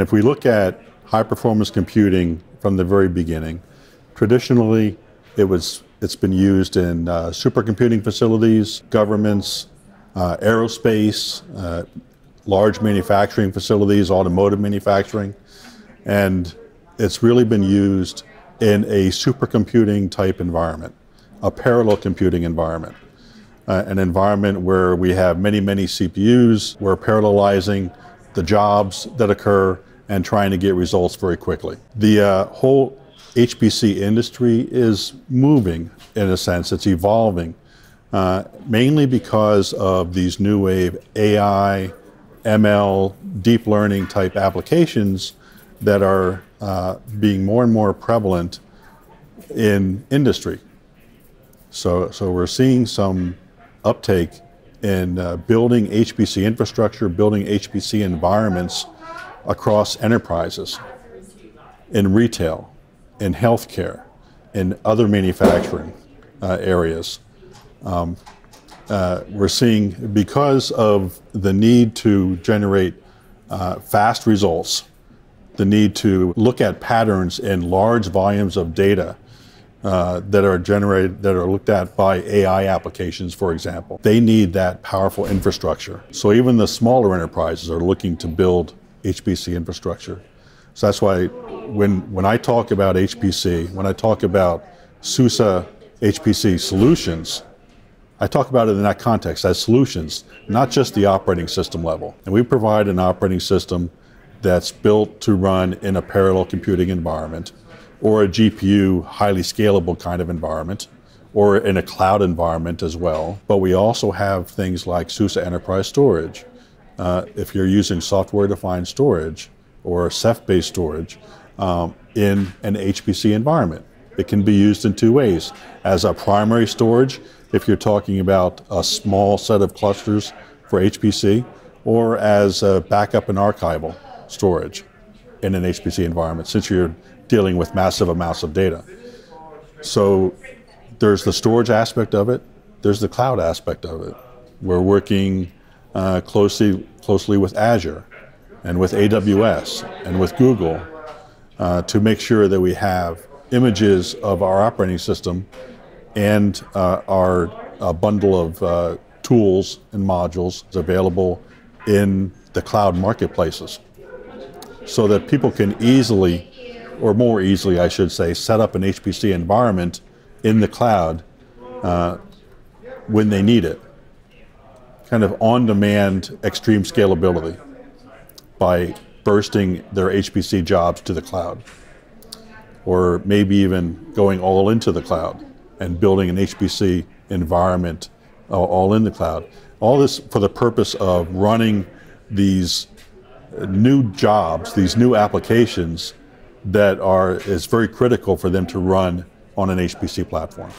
If we look at high performance computing from the very beginning, traditionally it was it's been used in uh, supercomputing facilities, governments, uh, aerospace, uh, large manufacturing facilities, automotive manufacturing, and it's really been used in a supercomputing type environment, a parallel computing environment, uh, an environment where we have many, many CPUs, we're parallelizing the jobs that occur and trying to get results very quickly. The uh, whole HPC industry is moving in a sense, it's evolving, uh, mainly because of these new wave AI, ML, deep learning type applications that are uh, being more and more prevalent in industry. So, so we're seeing some uptake in uh, building HPC infrastructure, building HPC environments across enterprises, in retail, in healthcare, in other manufacturing uh, areas. Um, uh, we're seeing because of the need to generate uh, fast results, the need to look at patterns in large volumes of data uh, that are generated, that are looked at by AI applications, for example. They need that powerful infrastructure. So even the smaller enterprises are looking to build HPC infrastructure. So that's why when, when I talk about HPC, when I talk about SUSE HPC solutions, I talk about it in that context as solutions, not just the operating system level. And we provide an operating system that's built to run in a parallel computing environment or a GPU highly scalable kind of environment or in a cloud environment as well. But we also have things like SUSE Enterprise Storage. Uh, if you're using software defined storage or Ceph based storage um, in an HPC environment, it can be used in two ways as a primary storage, if you're talking about a small set of clusters for HPC, or as a backup and archival storage in an HPC environment, since you're dealing with massive amounts of data. So there's the storage aspect of it, there's the cloud aspect of it. We're working uh, closely, closely with Azure and with AWS and with Google uh, to make sure that we have images of our operating system and uh, our bundle of uh, tools and modules available in the cloud marketplaces so that people can easily or more easily, I should say, set up an HPC environment in the cloud uh, when they need it. Kind of on demand extreme scalability by bursting their HPC jobs to the cloud. Or maybe even going all into the cloud and building an HPC environment uh, all in the cloud. All this for the purpose of running these new jobs, these new applications that are is very critical for them to run on an HPC platform.